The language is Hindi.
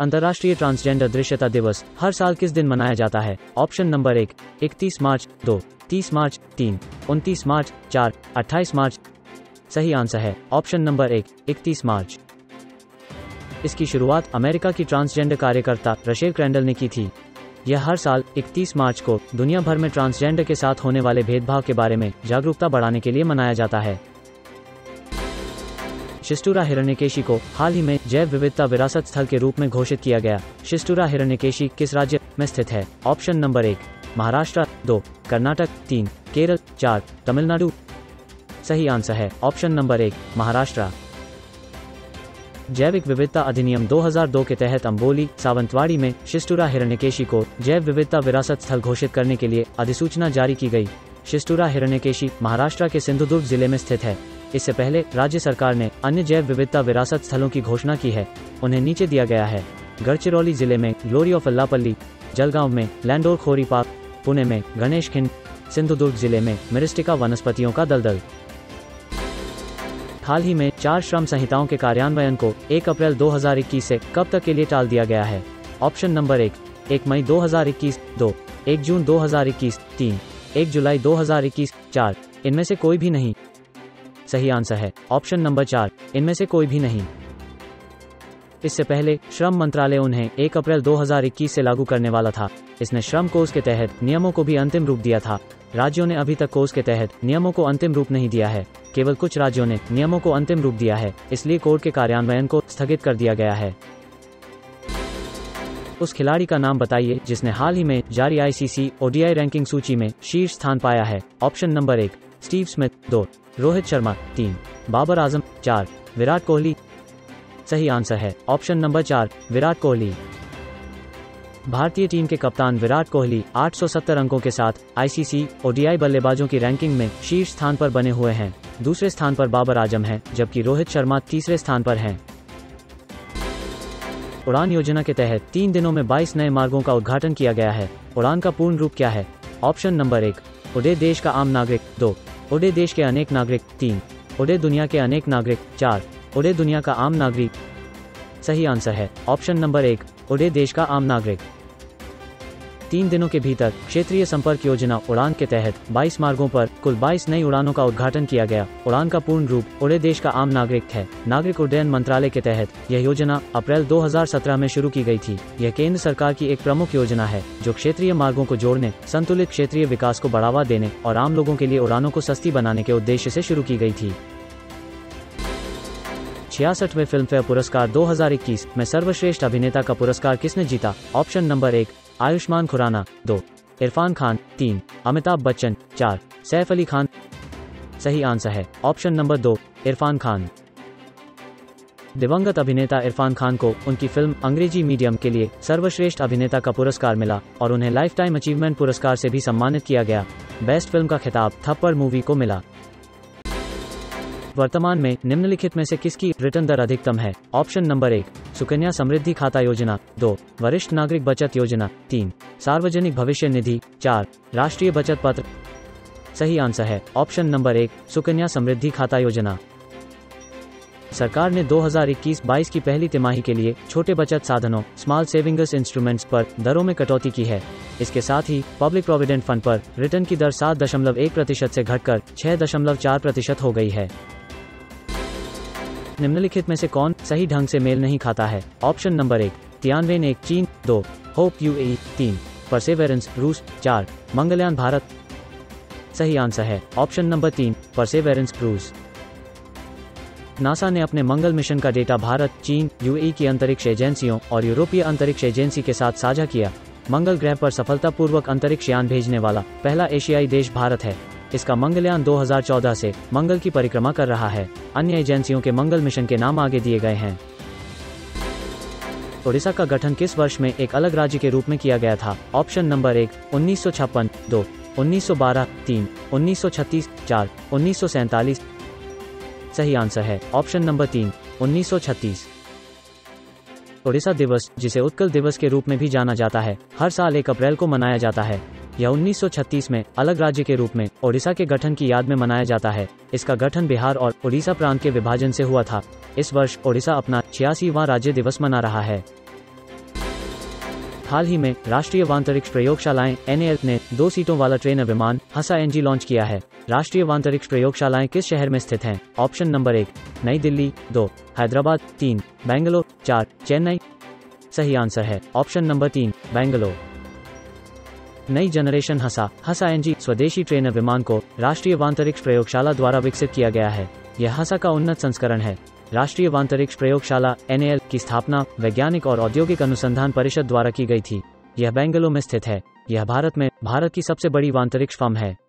अंतर्राष्ट्रीय ट्रांसजेंडर दृश्यता दिवस हर साल किस दिन मनाया जाता है? ऑप्शन नंबर एक, इकतीस मार्च, दो, तीस मार्च, तीन, उनतीस मार्च, चार, अट्ठाईस मार्च। सही आंसर है। ऑप्शन नंबर एक, इकतीस मार्च। इसकी शुरुआत अमेरिका की ट्रांसजेंडर कार्यकर्ता रशेल क्रैंडल ने की थी। यह हर साल 31 मार्च को दुनिया भर में ट्रांसजेंडर के साथ होने वाले भेदभाव के बारे में जागरूकता बढ़ाने के लिए मनाया जाता है। शिस्तुरा हिरण्यकेशी को हाल ही में जैव विविधता विरासत स्थल के रूप में घोषित किया गया। शिस्तुरा हिरण्यकेशी किस राज्य में स्थित है? ऑप्शन नंबर एक, महाराष्ट्र। दो, कर्नाटक। तीन, केरल। चार, तमिलनाडु। सही आंसर है। ऑप्शन नंबर एक, महाराष्ट्र। जैविक विविधता अधिनियम 2002 के तहत अम्बोली सावंतवाड़ी में शिस्तुरा हिरण्यकेशी को जैव विविधता विरासत स्थल घोषित करने के लिए अधिसूचना जारी की गई। शिस्तुरा हिरण्यकेशी महाराष्ट्र के सिंधुदुर्ग ज़िले में स्थित है। इससे पहले राज्य सरकार ने अन्य जैव विविधता विरासत स्थलों की घोषणा की है, उन्हें नीचे दिया गया है। गढ़चिरौली ज़िले में ग्लोरी ऑफ़ अल्लापल्ली, जलगांव में लैंडोर खोरी पार्क, पुणे में गणेश खिंड, सिंधुदुर्ग ज़िले में मिरिस्टिका वनस्पतियों का दलदल। हाल ही में चार श्रम संहिताओं के कार्यान्वयन को 1 अप्रैल 2021 से कब तक के लिए टाल दिया गया है? ऑप्शन नंबर एक एक मई 2021 दो, एक जून 2021 तीन, एक जुलाई 2021 चार, इनमें से कोई भी नहीं। सही आंसर है। ऑप्शन नंबर चार, इनमें से कोई भी नहीं। इससे पहले, श्रम मंत्रालय उन्हें 1 अप्रैल 2021 से लागू करने वाला था। इसने श्रम कोष के तहत नियमों को भी अंतिम रूप दिया था। राज्यों ने अभी तक कोष के तहत नियमों को अंतिम रूप नहीं दिया है। केवल कुछ राज्यों ने नियमों को अंतिम रूप दिया है, इसलिए कोर्ट के कार्यान्वयन को स्थगित कर दिया गया है। उस खिलाड़ी का नाम बताइए, जिसने हाल ही में जारी आईसीसी ओडीआई रैंकिंग सूची में शीर्ष स्थान पाया है। ऑप्शन नंबर एक स्टीव स्मिथ, दो। रोहित शर्मा, तीन। बाबर आज़म, चार। विराट कोहली, सही आंसर है। ऑप्शन नंबर चार, विराट कोहली। भारतीय टीम के कप्तान विराट कोहली 870 अंकों के साथ आईसीसी ओडीआई बल्लेबाजों की रैंकिंग में शीर्ष स्थान पर बने हुए हैं। दूसरे स्थान पर बाबर आज़म हैं, जबकि रोहित शर्मा तीसरे स्थान पर हैं। उड़ान योजना के तहत तीन दिनों में 22 नए मार्गों का उद्घाटन किया गया है। उड़ान का पूर्ण रूप क्या है? ऑप्शन नंबर एक उड़े देश का आम नागरिक, दो। उड़े देश के अनेक नागरिक, तीन। उड़े दुनिया के अनेक नागरिक, चार। उड़े दुनिया का आम नागरिक, सही आंसर है। ऑप्शन नंबर एक उड़े देश का आम नागरिक। तीन दिनों के भीतर क्षेत्रीय संपर्क योजना उड़ान के तहत 22 मार्गों पर कुल 22 नई उड़ानों का उद्घाटन किया गया। उड़ान का पूर्ण रूप उड़े देश का आम नागरिक है। नागरिक उड्डयन मंत्रालय के तहत यह योजना अप्रैल 2017 में शुरू की गई थी। यह केंद्र सरकार की एक प्रमुख योजना है, जो क्षेत्रीय मार्गो को जोड़ने, संतुलित क्षेत्रीय विकास को बढ़ावा देने और आम लोगों के लिए उड़ानों को सस्ती बनाने के उद्देश्य ऐसी शुरू की गई थी। छियासठवें फ़िल्म फेयर पुरस्कार 2021 में सर्वश्रेष्ठ अभिनेता का पुरस्कार किसने जीता? ऑप्शन नंबर एक आयुष्मान खुराना, दो। इरफान खान, तीन। अमिताभ बच्चन, चार। सैफ अली खान, सही आंसर है। ऑप्शन नंबर दो, इरफान खान। दिवंगत अभिनेता इरफान खान को उनकी फ़िल्म अंग्रेज़ी मीडियम के लिए सर्वश्रेष्ठ अभिनेता का पुरस्कार मिला और उन्हें लाइफ टाइम अचीवमेंट पुरस्कार से भी सम्मानित किया गया। बेस्ट फ़िल्म का खिताब थप्पड़ मूवी को मिला। वर्तमान में निम्नलिखित में से किसकी रिटर्न दर अधिकतम है? ऑप्शन नंबर एक, सुकन्या समृद्धि खाता योजना। दो, वरिष्ठ नागरिक बचत योजना। तीन, सार्वजनिक भविष्य निधि। चार, राष्ट्रीय बचत पत्र। सही आंसर है। ऑप्शन नंबर एक, सुकन्या समृद्धि खाता योजना। सरकार ने 2021-22 की पहली तिमाही के लिए छोटे बचत साधनों स्मॉल सेविंग्स इंस्ट्रूमेंट्स पर दरों में कटौती की है। इसके साथ ही पब्लिक प्रोविडेंट फंड पर रिटर्न की दर सात दशमलव एक प्रतिशत से घटकर छह दशमलव चार प्रतिशत हो गई है। निम्नलिखित में से कौन सही ढंग से मेल नहीं खाता है? ऑप्शन नंबर एक तियानवेन एक चीन, दो, होप यू ए तीन, परसेवेरेंस, रूस, चार, मंगलयान, भारत। सही आंसर है। ऑप्शन नंबर तीन, परसेवेरेंस, रूस। नासा ने अपने मंगल मिशन का डेटा भारत, चीन, यूएई की अंतरिक्ष एजेंसियों और यूरोपीय अंतरिक्ष एजेंसी के साथ साझा किया। मंगल ग्रह पर सफलतापूर्वक अंतरिक्ष यान भेजने वाला पहला एशियाई देश भारत है। इसका मंगलयान 2014 से मंगल की परिक्रमा कर रहा है। अन्य एजेंसियों के मंगल मिशन के नाम आगे दिए गए हैं। ओडिशा का गठन किस वर्ष में एक अलग राज्य के रूप में किया गया था? ऑप्शन नंबर एक, उन्नीस सौ छप्पन, दो, उन्नीस सौ बारह, तीन, उन्नीस सौ छत्तीस, चार, उन्नीस सौ सैंतालीस। सही आंसर है, ऑप्शन नंबर तीन, उन्नीस सौ छत्तीस। ओडिशा दिवस, जिसे उत्कल दिवस के रूप में भी जाना जाता है, हर साल एक अप्रैल को मनाया जाता है। यह 1936 में अलग राज्य के रूप में ओडिशा के गठन की याद में मनाया जाता है। इसका गठन बिहार और उड़ीसा प्रांत के विभाजन से हुआ था। इस वर्ष ओडिशा अपना छियासीवा राज्य दिवस मना रहा है। हाल ही में राष्ट्रीय वांतरिक्ष प्रयोगशालाएँ एन ने दो सीटों वाला ट्रेन विमान हसा एनजी लॉन्च किया है। राष्ट्रीय वांतरिक्ष प्रयोगशालाएँ किस शहर में स्थित हैं? ऑप्शन नंबर एक, नई दिल्ली, दो, हैदराबाद, तीन, बेंगलोर, चार, चेन्नई। सही आंसर है। ऑप्शन नंबर तीन, बेंगलोर। नई जनरेशन हसा। हसा एनजी, स्वदेशी ट्रेनर विमान को राष्ट्रीय वांतरिक्ष प्रयोगशाला द्वारा विकसित किया गया है। यह हसा का उन्नत संस्करण है। राष्ट्रीय वांतरिक्ष प्रयोगशाला, एनएएल, की स्थापना वैज्ञानिक और औद्योगिक अनुसंधान परिषद द्वारा की गई थी। यह बेंगलुरु में स्थित है। यह भारत में, भारत की सबसे बड़ी वांतरिक्ष फर्म है।